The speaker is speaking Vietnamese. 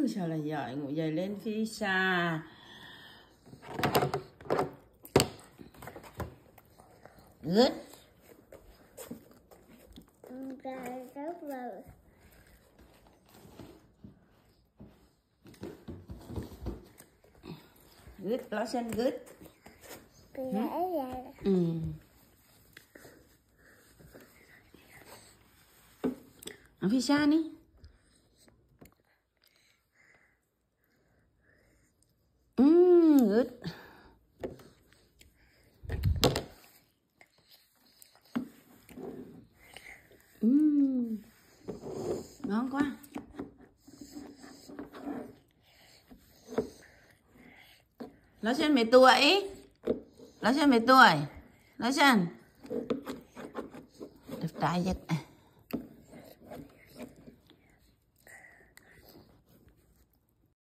ừ, sao lại giỏi ngủ dậy lên phi xa? Good là good Lawson good là ừ. ở phía xa đi Mm, uhm. Ngon quá. Nó xem mấy tuổi? Nó xem mấy tuổi? Nó xem. Đẹp trai nhất.